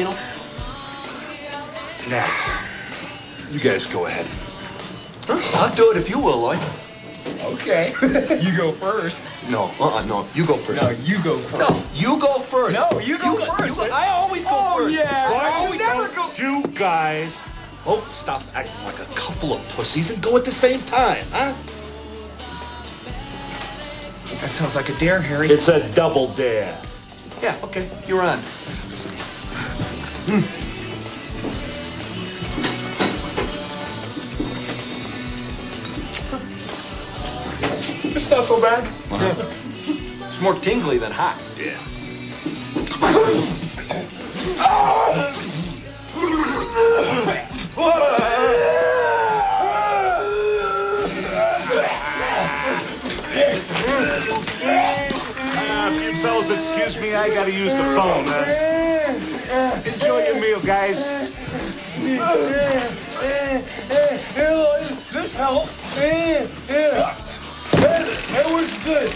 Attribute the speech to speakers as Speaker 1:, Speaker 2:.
Speaker 1: Lino?
Speaker 2: Nah. You guys go ahead.
Speaker 1: I'll do it if you will, Lloyd.
Speaker 3: Okay. you go first.
Speaker 1: No, uh-uh, no. You go first.
Speaker 3: No, you go first.
Speaker 1: No, you go first.
Speaker 3: No, you go first.
Speaker 1: you go- I always go
Speaker 3: Oh,
Speaker 1: first.
Speaker 3: yeah.
Speaker 2: Why
Speaker 3: I
Speaker 2: you
Speaker 3: never
Speaker 2: don't you guys both stop acting like a couple of pussies and go at the same time, huh?
Speaker 3: That sounds like a dare, Harry.
Speaker 2: It's a double dare.
Speaker 1: Yeah, okay. You're on.
Speaker 3: It's not so bad.
Speaker 1: It's more tingly than hot.
Speaker 2: Yeah. Uh, if you fellas excuse me, I gotta use the phone. Uh, enjoy your meal, guys.
Speaker 4: This helps. That was good.